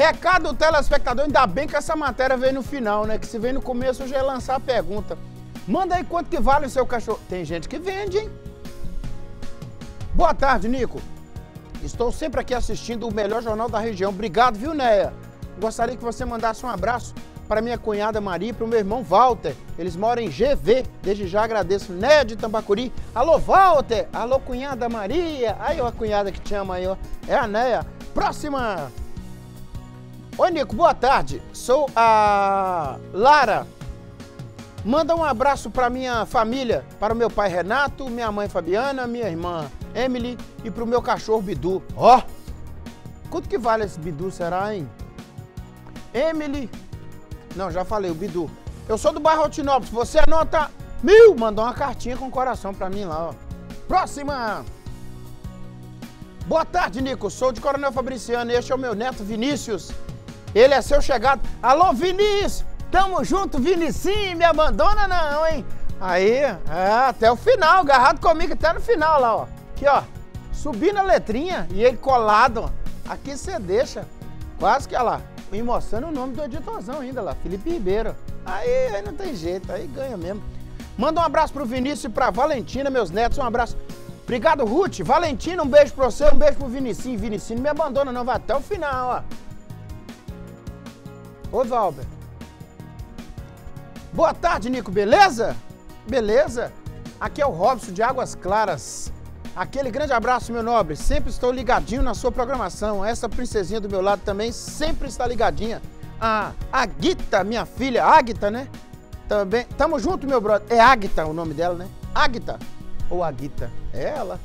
Recado do telespectador, ainda bem que essa matéria veio no final, né? Que se veio no começo, eu já ia lançar a pergunta. Manda aí quanto que vale o seu cachorro. Tem gente que vende, hein? Boa tarde, Nico. Estou sempre aqui assistindo o melhor jornal da região. Obrigado, viu, Neia? Gostaria que você mandasse um abraço para minha cunhada Maria e para o meu irmão Walter. Eles moram em GV. Desde já agradeço. Neia de Tambacuri. Alô, Walter. Alô, cunhada Maria. Aí, ó, a cunhada que te ama aí, ó. É a Neia. Próxima. Oi, Nico. Boa tarde. Sou a Lara. Manda um abraço para minha família, para o meu pai Renato, minha mãe Fabiana, minha irmã Emily e para o meu cachorro Bidu. Ó! Oh, quanto que vale esse Bidu, será, hein? Emily. Não, já falei, o Bidu. Eu sou do bairro Altinópolis. Você anota mil. Mandou uma cartinha com coração para mim lá, ó. Próxima! Boa tarde, Nico. Sou de Coronel Fabriciano. Este é o meu neto Vinícius. Ele é seu chegado. Alô, Vinícius! Tamo junto, Vinicinho, me abandona não, hein? Aí, é, até o final, agarrado comigo até no final lá, ó. Aqui, ó, subindo a letrinha e ele colado, ó. Aqui você deixa, quase que, ó lá, me mostrando o nome do editorzão ainda lá, Felipe Ribeiro. Aí, aí não tem jeito, aí ganha mesmo. Manda um abraço pro Vinícius e pra Valentina, meus netos, um abraço. Obrigado, Ruth. Valentina, um beijo pra você, um beijo pro Vinicinho. Vinicinho não me abandona não, vai até o final, ó. Ô, Valber. Boa tarde, Nico, beleza? Beleza? Aqui é o Robson de Águas Claras. Aquele grande abraço, meu nobre. Sempre estou ligadinho na sua programação. Essa princesinha do meu lado também sempre está ligadinha. A Aguita, minha filha, Aguita, né? Também. Tamo junto, meu brother. É Aguita o nome dela, né? Aguita ou Aguita. É ela.